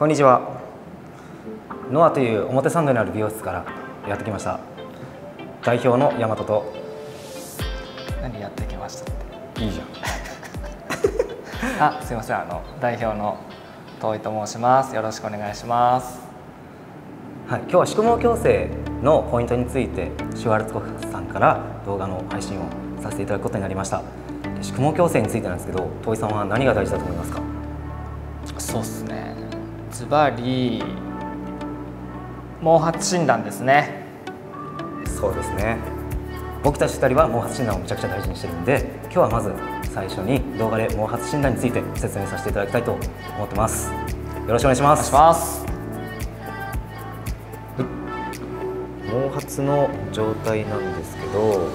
こんにちは。ノアという表参道にある美容室からやってきました。代表の大和と。何やってきましたって。いいじゃん。あすいません。あの代表の遠いと申します。よろしくお願いします。はい、今日は宿毛矯正のポイントについてシュワルツコフさんから動画の配信をさせていただくことになりました。宿毛矯正についてなんですけど遠井さんは何が大事だと思いますか？そうっすねズバリ毛髪診断ですね。そうですね。僕たち2人は毛髪診断をめちゃくちゃ大事にしてるんで今日はまず最初に動画で毛髪診断について説明させていただきたいと思ってます。よろしくお願いします。お願いします。毛髪の状態なんですけど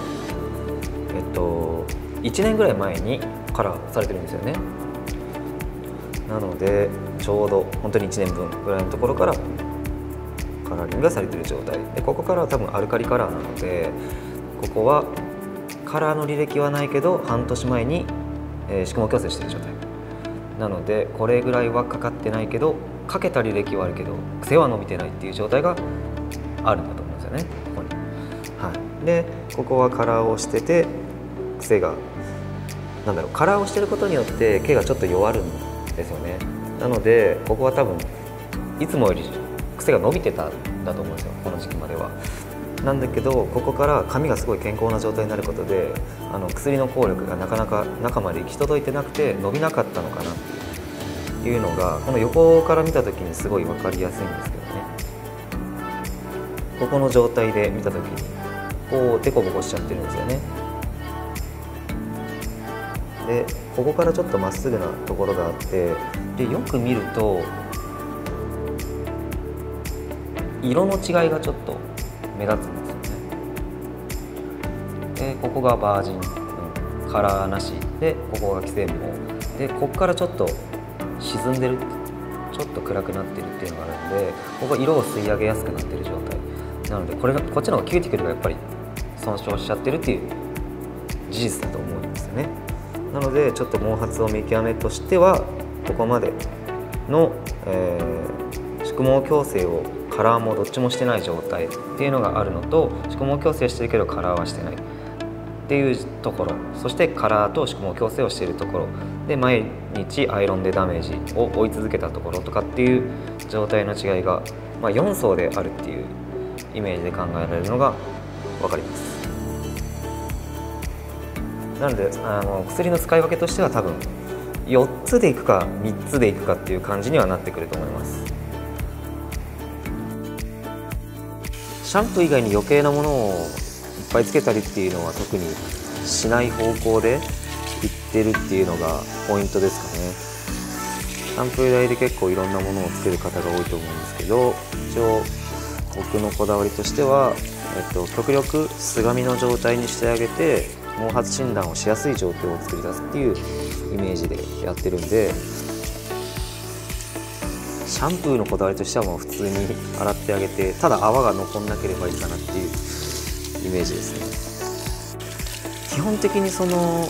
えっと1年ぐらい前にカラーされてるんですよね。なのでちょうど本当に1年分ぐらいのところからカラーリングがされてる状態。でここからは多分アルカリカラーなのでここはカラーの履歴はないけど半年前に、えー、宿毛矯正してる状態。なのでこれぐらいはかかってないけどかけた履歴はあるけど癖は伸びてないっていう状態があるんだと思うんですよね。ここに。はい、でここはカラーをしてて癖がなんだろうカラーをしてることによって毛がちょっと弱るんですよね。なのでここは多分いつもより癖が伸びてたんだと思うんですよこの時期までは。なんだけどここから髪がすごい健康な状態になることであの薬の効力がなかなか中まで行き届いてなくて伸びなかったのかなっていうのがこの横から見た時にすごい分かりやすいんですけどねここの状態で見た時にこうデコボコしちゃってるんですよねでここからちょっとまっすぐなところがあってでよく見ると色の違いがちょっと目立つんですよね。でここがバージン、うん、カラーなし。でここが既製毛でここからちょっと沈んでる。ちょっと暗くなってるっていうのがあるんでここ色を吸い上げやすくなってる状態。なのでこれがこっちの方がキューティクルがやっぱり損傷しちゃってるっていう事実だと思うんですよね。なのでちょっと毛髪を見極めとしてはここまでの、えー、縮毛矯正もカラーもどっちもしてない状態っていうのがあるのと縮毛矯正してるけどカラーはしてないっていうところそしてカラーと縮毛矯正をしているところで毎日アイロンでダメージを追い続けたところとかっていう状態の違いが、まあ、4層であるっていうイメージで考えられるのが分かります。なのであの薬の使い分けとしては多分4つでいくか3つでいくかっていう感じにはなってくると思います。シャンプー以外に余計なものをいっぱいつけたりっていうのは特にしない方向でいってるっていうのがポイントですかね。シャンプー台で結構いろんなものをつける方が多いと思うんですけど一応僕のこだわりとしては、えっと、極力すがみの状態にしてあげて毛髪診断をしやすい状況を作り出すっていうイメージでやってるんでシャンプーのこだわりとしてはもう普通に洗ってあげてただ泡が残んなければいいかなっていうイメージですね。基本的にその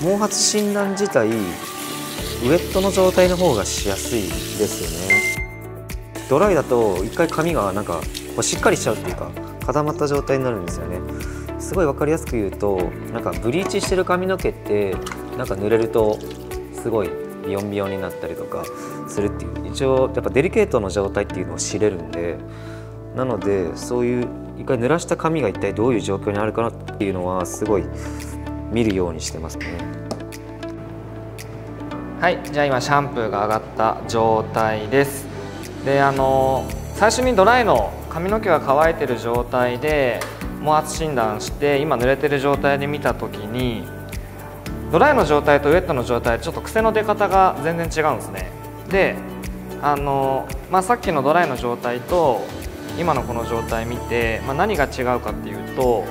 毛髪診断自体ウエットの状態の方がしやすいですよね。ドライだと一回髪がなんかしっかりしちゃうっていうか固まった状態になるんですよね。すごい分かりやすく言うとなんかブリーチしてる髪の毛ってなんか濡れるとすごいビヨンビヨンになったりとかするっていう。一応やっぱデリケートの状態っていうのを知れるんでなのでそういう一回濡らした髪が一体どういう状況にあるかなっていうのはすごい見るようにしてますね。はいじゃあ今シャンプーが上がった状態です。であの最初にドライの髪の毛が乾いてる状態で毛圧診断して今濡れてる状態で見た時にドライの状態とウェットの状態ちょっと癖の出方が全然違うんですね。であの、まあ、さっきのドライの状態と今のこの状態見て、まあ、何が違うかっていうと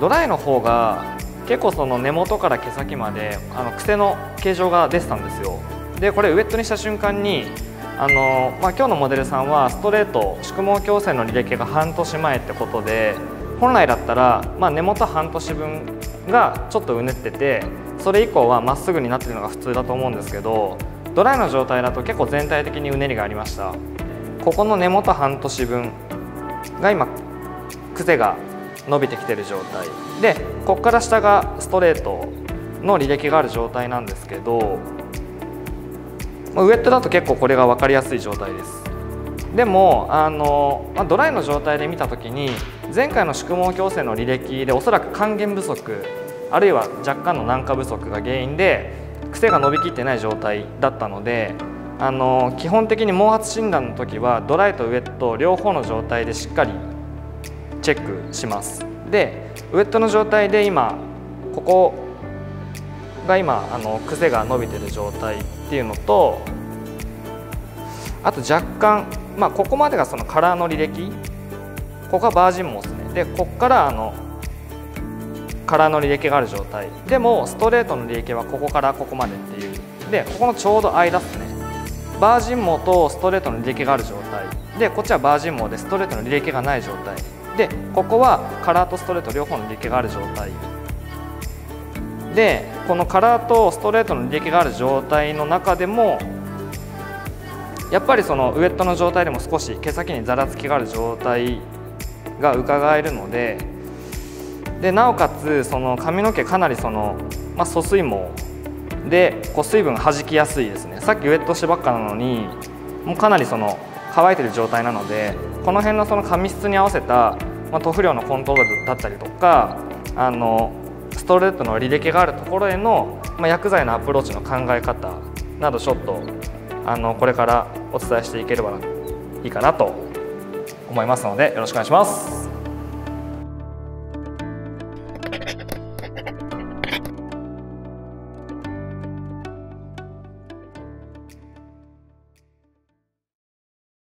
ドライの方が結構その根元から毛先まであの癖の形状が出てたんですよ。でこれウェットにした瞬間にあの、まあ、今日のモデルさんはストレート宿毛矯正の履歴が半年前ってことで本来だったら、まあ、根元半年分がちょっとうねっててそれ以降はまっすぐになってるのが普通だと思うんですけどドライの状態だと結構全体的にうねりがありました。ここの根元半年分が今癖が伸びてきてる状態。でここから下がストレートの履歴がある状態なんですけどウエットだと結構これが分かりやすい状態です。でもあの、まあ、ドライの状態で見た時に前回の宿毛矯正の履歴でおそらく還元不足あるいは若干の軟化不足が原因で癖が伸びきってない状態だったのであの基本的に毛髪診断の時はドライとウエット両方の状態でしっかりチェックします。でウエットの状態で今ここが今あの癖が伸びてる状態っていうのとあと若干、まあ、ここまでがそのカラーの履歴ここはバージン毛ですね。でここからあのカラーの履歴がある状態。でもストレートの履歴はここからここまでっていう。でここのちょうど間ですね。バージン毛とストレートの履歴がある状態。でこっちはバージン毛でストレートの履歴がない状態。でここはカラーとストレート両方の履歴がある状態。でこのカラーとストレートの履歴がある状態の中でもやっぱりそのウエットの状態でも少し毛先にざらつきがある状態が伺えるのででなおかつその髪の毛かなりその、まあ、疎水毛でこう水分が弾きやすいですね。さっきウエットしてばっかなのにもうかなりその乾いてる状態なのでこの辺のその髪質に合わせた、まあ、塗布量のコントロールだったりとかあのストレートの履歴があるところへの、まあ、薬剤のアプローチの考え方などちょっとあのこれからお伝えしていければいいかなと思いますのでよろしくお願いします。